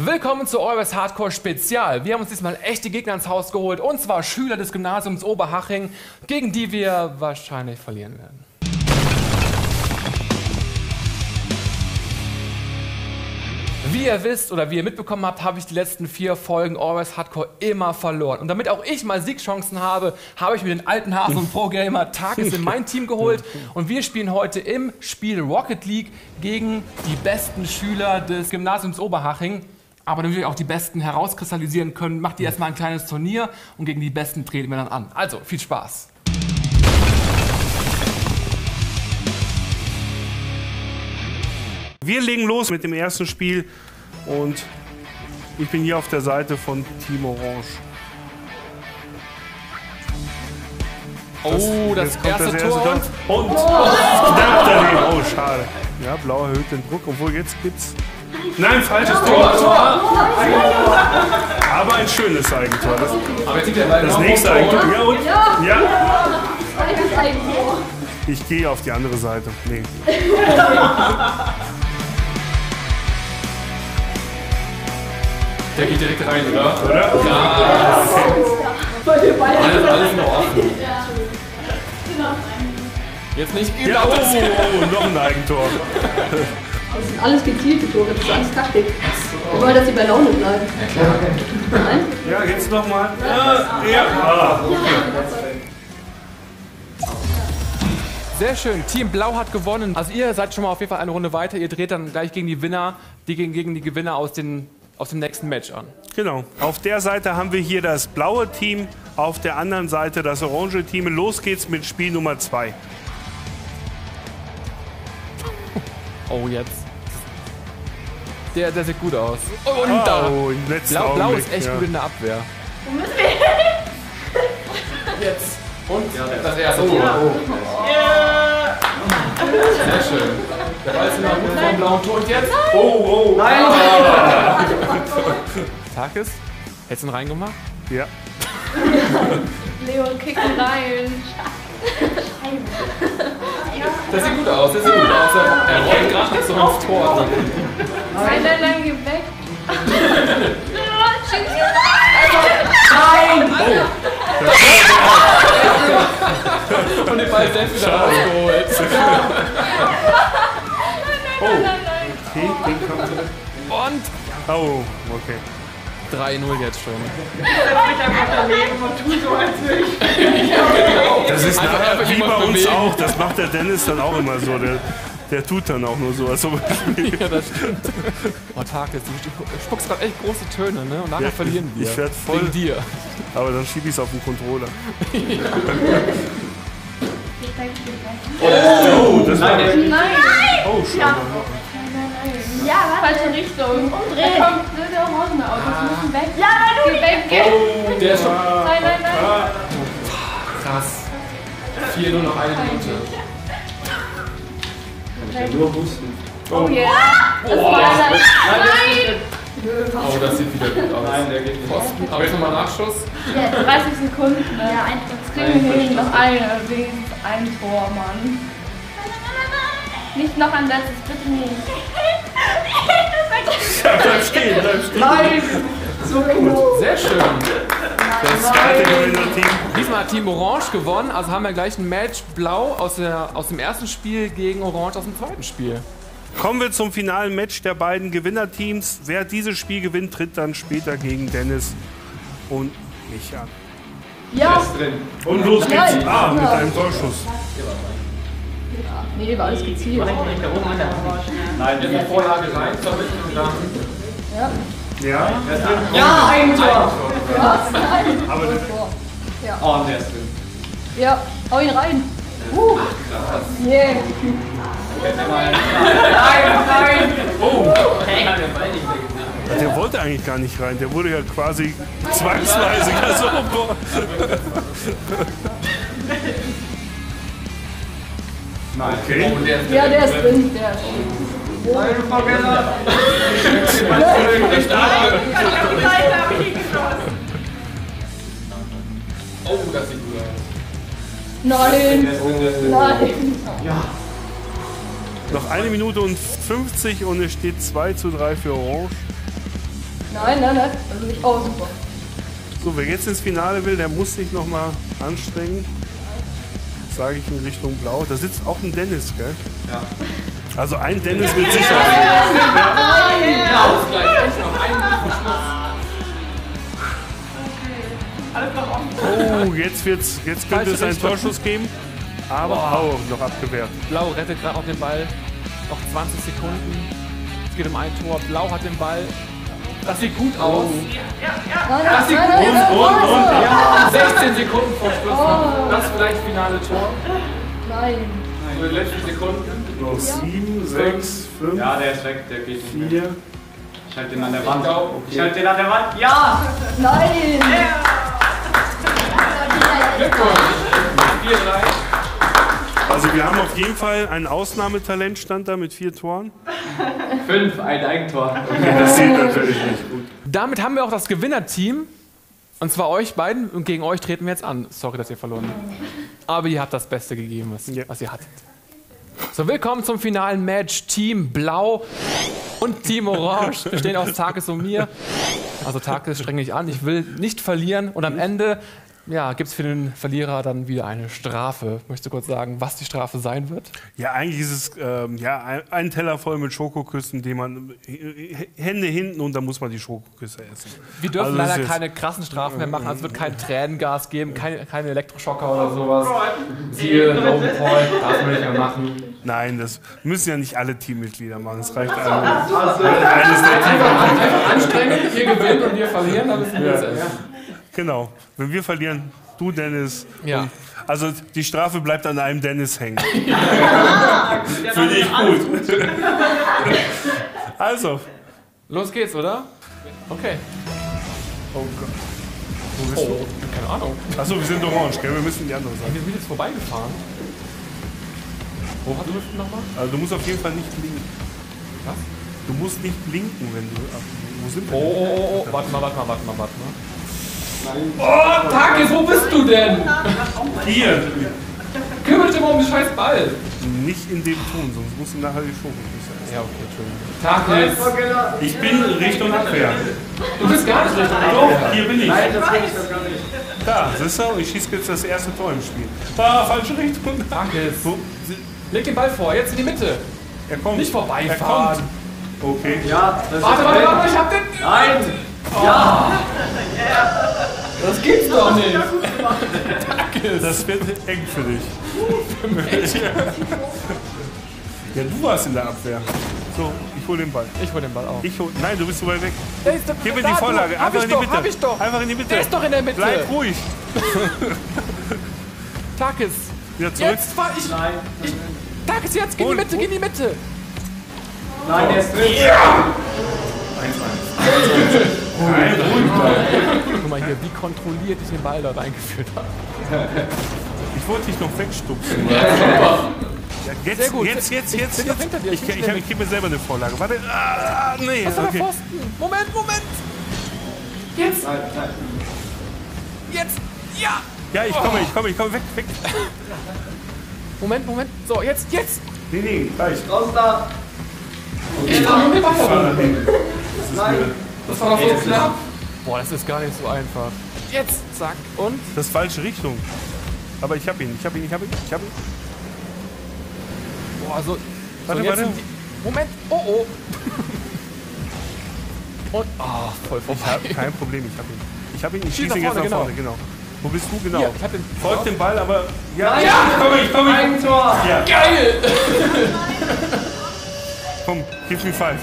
Willkommen zu Always Hardcore Spezial. Wir haben uns diesmal echte Gegner ins Haus geholt und zwar Schüler des Gymnasiums Oberhaching, gegen die wir wahrscheinlich verlieren werden. Wie ihr wisst oder wie ihr mitbekommen habt, habe ich die letzten vier Folgen Always Hardcore immer verloren. Und damit auch ich mal Siegchancen habe, habe ich mir den alten Hasen und Pro-Gamer Tages in mein Team geholt. Und wir spielen heute im Spiel Rocket League gegen die besten Schüler des Gymnasiums Oberhaching. Aber wir auch die Besten herauskristallisieren können, macht ihr erstmal ein kleines Turnier und gegen die Besten treten wir dann an. Also, viel Spaß! Wir legen los mit dem ersten Spiel und ich bin hier auf der Seite von Team Orange. Oh, das, erste, das erste Tor. Tor. Und knapp daneben. Oh, schade. Ja, Blau erhöht den Druck, obwohl jetzt gibt's. Nein, falsches Tor. Aber ein schönes Eigentor. Das, das nächste. Eigentor. Ja, und? Ja, ich gehe auf die andere Seite. Nee. Der geht direkt rein, oder? Oder? Den Ball. Alles, alles noch offen. Jetzt nicht Ja, genau oh, oh, noch ein Eigentor. Das sind alles gezielte Tore, das ist alles Taktik. Wir wollen, dass sie bei Laune bleiben. Nein? Ja, jetzt nochmal. Ah, ja. Ah. Sehr schön. Team Blau hat gewonnen. Also ihr seid schon mal auf jeden Fall eine Runde weiter. Ihr dreht dann gleich gegen die Winner, die gegen, gegen die Gewinner aus, den, aus dem nächsten Match an. Genau. Auf der Seite haben wir hier das blaue Team, auf der anderen Seite das orange Team. Los geht's mit Spiel Nummer 2. Oh, jetzt. Der, der sieht gut aus. Oh, und da. Oh, letzten Blau, Blau ist echt ja. gut in der Abwehr. Jetzt. Und das erste Tor. Sehr schön. Der Ball ist immer gut vom blauen Tor. Und jetzt? Oh, oh. Nein! Takis? Hättest du ihn reingemacht? Ja. Leon kicken rein. Das sieht gut aus, das sieht gut aus. Er rollt gerade nicht so ins Tor. Nein, nein, nein, geh weg. Und den Ball selbst wieder rausgeholt. Okay, den Und Oh, okay. 3-0 jetzt schon. Das ist Einfach- nachher einfach wie jemand bei uns auch. Das macht der Dennis dann auch immer so. Der, der tut dann auch nur so. als ob er. Ja, das stimmt. Oh, Takis, du spuckst gerade echt große Töne, ne? Und nachher Ja, verlieren wir. ich werd voll- Wegen dir. Aber dann schieb ich es auf den Controller. Nein! Oh, das war. Nein! Oh, schon. Ja, falsche Richtung. Umdrehen. Da kommt der Orangenauto. Wir müssen weg. Ja, nein, du! Weg, geh! Der ist schon Nein, nein, nein. krass. 4 nur noch eine Minute. Oh yeah. Das war leider. Nein! Oh, das sieht wieder gut aus. Nein, der geht nicht. Posten. Aber jetzt nochmal Nachschuss. Ja, 30 Sekunden. Ja, ein Das kriegen wir hin. Noch eine. Wenigstens ein Tor, Mann. Nicht noch ein letztes, bitte nicht. Bleib stehen, bleib stehen. Nein! Sehr schön. Das zweite Gewinner-Team. Diesmal hat Team Orange gewonnen, also haben wir gleich ein Match Blau aus, der, aus dem ersten Spiel gegen Orange aus dem zweiten Spiel. Kommen wir zum finalen Match der beiden Gewinnerteams. Wer dieses Spiel gewinnt, tritt dann später gegen Dennis und mich an. Ja. Und los geht's. Ah, mit einem Torschuss. Nee, war alles gezielt. Nein, in die Vorlage rein, vermitteln und dann. Ja, Ja, Eigentor. Was? Nein. aber das, Oh, der ist drin. Ja, hau ihn rein. Uh. Yeah. der wollte eigentlich gar nicht rein. Der wurde ja quasi zwangsweise gesoffen. Okay. Und der ist Ja, der ist drin. Der ist drin. Oh, das sieht gut aus. Nein. Nein. Noch eine Minute und 50 und es steht 2 zu 3 für Orange. Nein, nein, nein. Also nicht. Oh, super. So, wer jetzt ins Finale will, der muss sich nochmal anstrengen. Sage ich in Richtung Blau. Da sitzt auch ein Dennis, gell? Ja. Also ein Dennis noch einen Oh, jetzt, wird's, jetzt könnte es einen. Torschuss geben. Aber oh, noch abgewehrt. Blau rettet gerade noch den Ball. Noch 20 Sekunden. Es geht um ein Tor. Blau hat den Ball. Das sieht gut aus. Nein, nein, Das sieht nein, nein, nein, und, und. nein, 16 Sekunden vor Schluss. noch. Das vielleicht finale Tor. nein. So die letzten Sekunden. Noch sieben, sechs, fünf, Ja, der ist weg, der geht nicht mehr. vier. Ich halte den an der Wand. glaub, Ich halte den an der Wand. Ja! Nein! Glückwunsch. 4-3. Also wir haben auf jeden Fall ein Ausnahmetalent stand da mit vier Toren. Fünf, ein Eigentor. Das sieht natürlich nicht gut. Damit haben wir auch das Gewinnerteam. Und zwar euch beiden. Und gegen euch treten wir jetzt an. Sorry, dass ihr verloren habt. Aber ihr habt das Beste gegeben, was, Ja. was ihr hattet. So, willkommen zum finalen Match. Team Blau und Team Orange bestehen aus Takis und mir. Also Takis streng dich an. Ich will nicht verlieren. Und am Ende ja, gibt es für den Verlierer dann wieder eine Strafe. Möchtest du kurz sagen, was die Strafe sein wird? Ja, eigentlich ist es ähm, ja, ein, ein Teller voll mit Schokoküssen, den man äh, Hände hinten und dann muss man die Schokoküsse essen. Wir dürfen Also das leider ist- keine krassen Strafen mehr machen. Also es wird kein Tränengas geben, keine, keine Elektroschocker oder sowas. Siehe Logan Paul, darf man nicht mehr machen. Nein, das müssen ja nicht alle Teammitglieder machen. Es reicht einem. eines der Team. Einfach anstrengend, ihr gewinnt und wir verlieren, dann müssen wir es essen. Genau. Wenn wir verlieren, du Dennis. Ja. Also die Strafe bleibt an einem Dennis hängen. Finde ich gut. also. Los geht's, oder? Okay. Oh Gott. Wo bist Oh, keine Ahnung. du? Achso, wir sind orange, gell? Wir müssen die andere Seite. Wir sind jetzt vorbeigefahren. Wo hast du das nochmal? Also du musst auf jeden Fall nicht blinken. Was? Du musst nicht blinken, wenn du. Wo sind Oh, wir? oh, oh, oh. Warte mal, warte mal, warte mal, warte mal. Oh, Takis, wo bist du denn? Hier! Kümmere dich mal um den scheiß Ball. Nicht in dem Ton, sonst musst du nachher die essen. Ja, okay, Entschuldigung. Takis, Ich bin Richtung Abwehr. du bist gar nicht richtig. Doch, hier bin ich. Nein, das ich, das kann ich. Da, siehst du? Ich schieße jetzt das erste Tor im Spiel. Ah, falsche Richtung. Takis. Wo? Leg den Ball vor, jetzt in die Mitte. Er kommt. Nicht Er vorbeifahren. kommt. Okay. Ja, das Warte, ist warte, warte, ich hab den. Nein! Das gibt's doch nicht. Das wird eng für dich. ja, du warst in der Abwehr. So, ich hol den Ball. Ich hol den Ball auf. Ich hol. Nein, du bist so weit weg. Gib mir die. Vorlage. Hab Einfach ich in die doch, Mitte. Hab ich doch. Einfach in die Mitte. Der ist doch in der Mitte. Bleib ruhig. Takis. Wieder zurück. Jetzt fahr ich. Nein, ich Takis, jetzt geh in die Mitte, geh in die Mitte. nein, der ist drin. Nein, ruhig bleiben. Guck mal hier, wie kontrolliert ich den Ball dort eingeführt habe. Ich wollte dich noch wegstupsen. Ja, jetzt, Sehr gut. jetzt, jetzt, Ich jetzt. jetzt. Ich, ich ich, ich, ich gebe mir selber eine Vorlage. Warte. Ah, nee. Was war Okay. Moment, Moment. Jetzt, Nein, nein. jetzt. Ja. Ja, ich komme, ich komme, ich komme. Weg, weg. Moment, Moment. So, jetzt, jetzt. Nee, nee, gleich. Raus da! Ich nur den Ball Fahr herum. dahin. Nein! Das war doch so knapp. Boah, das ist gar nicht so einfach. Jetzt, zack. Und? Das ist falsche Richtung. Aber ich hab ihn, ich hab ihn, ich hab ihn, ich hab ihn. Boah, so. Warte, so jetzt warte. sind die- Moment. Oh, oh. Und, ah, voll Ich hab, vorbei. kein Problem, ich hab ihn. Ich hab ihn, ich Schieß schieße nach jetzt nach vorne, vorne, genau. Wo bist du genau? Hier, ich hab den. Folgt dem Ball, aber. Ja, Ja! ich komme, ich komme. Eigentor! Ja, Geil! komm, give me five.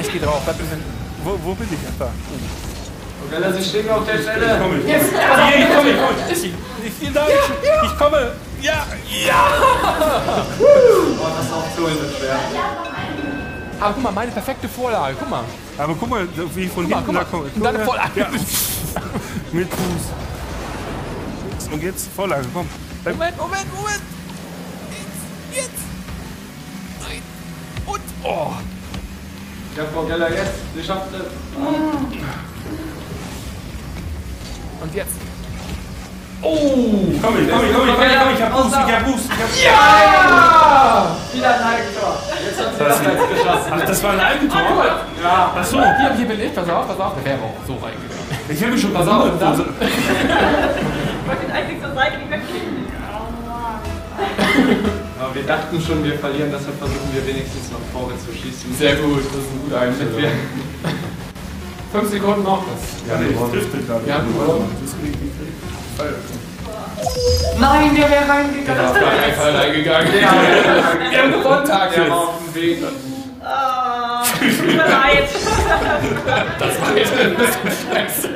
Ich geh drauf. Bisschen. Wo, wo bin ich? Ach, da. Gella, Sie stehen auf der Stelle. Komm ich. Jetzt, hier, ich komme, ich komme. Ich, ich, da, ich, ich komme. Ja, ja. Oh, das ist auch so schwer. Aber guck mal, meine perfekte Vorlage. Guck mal. Aber guck mal, wie ich von Guck mal, hinten guck da mal. komme. Deine Vorlage. Ja. Mit Fuß. Und jetzt Vorlage, komm. Moment, Moment, Moment. Oh. Ja, Frau Geller, jetzt. Sie schafft es. Und jetzt. Oh! Komm ich, komm ich, komm ich, komm ich, komm ich, ich hab Boost, ich hab Boost. Ich hab Ja! Wieder ein Eigentor. Jetzt hat sie das jetzt geschossen. Ach, das war ein Eigentor? Ja. Ach so. Hier, hier bin ich, pass auf, pass auf. Der wäre auch so reingegangen. Ich habe mich schon Pass auf, Ich wollte den eigentlich zur Seite wegkriegen. Aber wir dachten schon, wir verlieren, deshalb versuchen wir wenigstens noch Tore zu schießen. Sehr gut, das ist ein guter Damit wir Fünf Sekunden noch. Ja, nee, das trifft gerade. Ja? Das krieg ich nicht. Nein, der wäre reingegangen. Der ist auf gar keinen Fall reingegangen. Ja, Wir haben gewonnen, der war auf dem Weg. Oh, tut mir leid. Das war jetzt ein bisschen scheiße.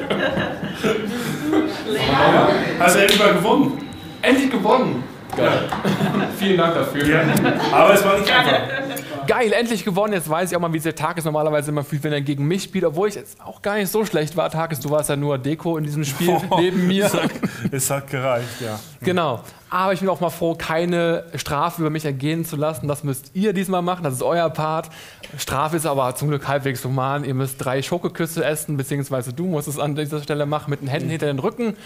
Hast du endlich mal gewonnen? Endlich gewonnen. Geil. Vielen Dank dafür. Ja. Aber es war nicht einfach. Geil, endlich gewonnen. Jetzt weiß ich auch mal, wie der Tag ist normalerweise immer fühlt, wenn er gegen mich spielt. Obwohl ich jetzt auch gar nicht so schlecht war. Tages, du warst ja nur Deko in diesem Spiel neben mir. Es hat, es hat gereicht, ja. Genau. Aber ich bin auch mal froh, keine Strafe über mich ergehen zu lassen. Das müsst ihr diesmal machen. Das ist euer Part. Strafe ist aber zum Glück halbwegs human. Ihr müsst drei Schokoküsse essen, beziehungsweise du musst es an dieser Stelle machen mit den Händen hinter den Rücken.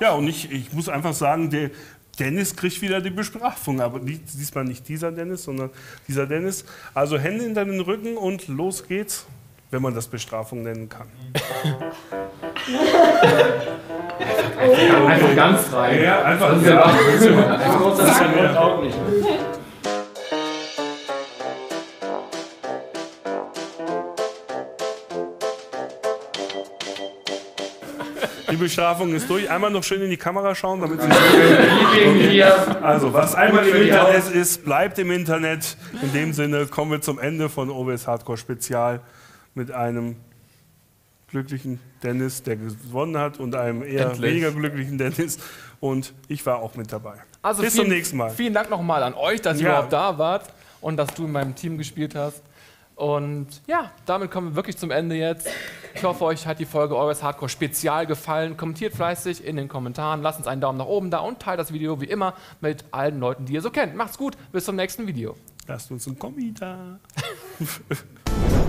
Ja, und ich, ich muss einfach sagen, der Dennis kriegt wieder die Bestrafung. Aber diesmal nicht dieser Dennis, sondern dieser Dennis. Also Hände hinter den Rücken und los geht's, wenn man das Bestrafung nennen kann. Einfach ganz frei. Ja, einfach. Ein großer Zack auch nicht. Die Bestrafung ist durch. Einmal noch schön in die Kamera schauen, damit Sie hier. Also, was einmal im Internet ist, bleibt im Internet. In dem Sinne kommen wir zum Ende von OBS Hardcore Spezial mit einem glücklichen Dennis, der gewonnen hat, und einem eher Endlich. weniger glücklichen Dennis. Und ich war auch mit dabei. Also Bis vielen, zum nächsten Mal. Vielen Dank nochmal an euch, dass ihr Ja. überhaupt da wart und dass du in meinem Team gespielt hast. Und ja, damit kommen wir wirklich zum Ende jetzt. Ich hoffe, euch hat die Folge Always Hardcore Spezial gefallen. Kommentiert fleißig in den Kommentaren, lasst uns einen Daumen nach oben da und teilt das Video wie immer mit allen Leuten, die ihr so kennt. Macht's gut, bis zum nächsten Video. Lasst uns einen Kommi da.